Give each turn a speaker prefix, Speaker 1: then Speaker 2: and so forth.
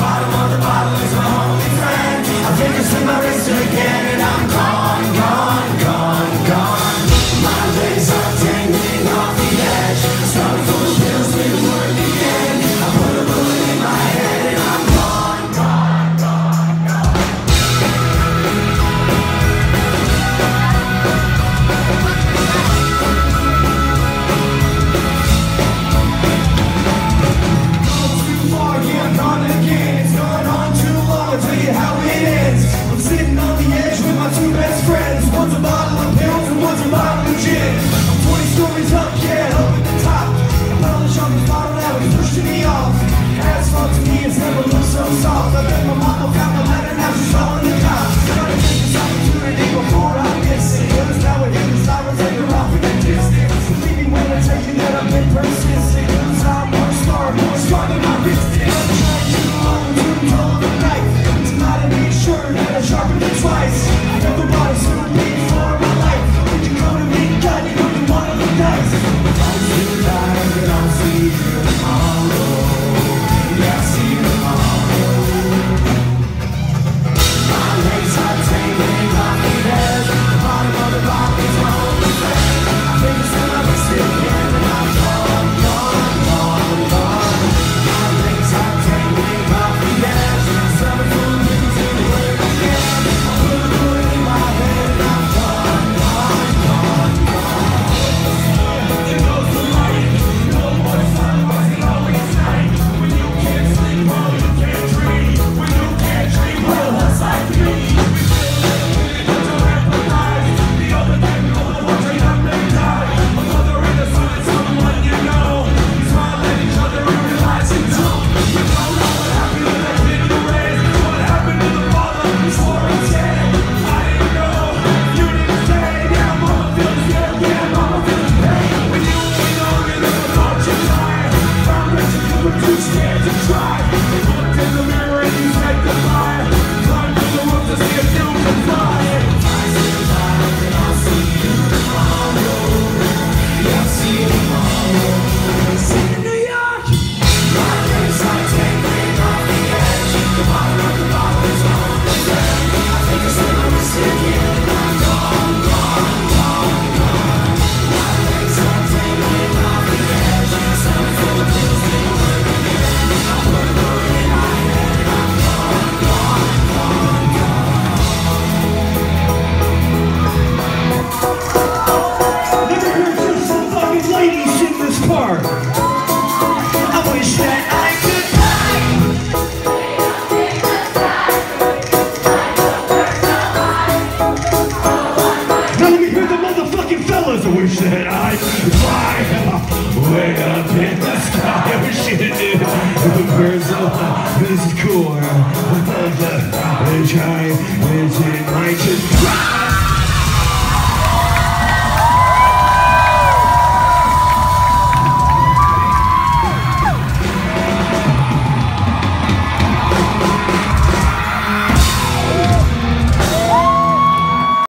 Speaker 1: bottom that I fly way up in the sky. We should do the birds of the core.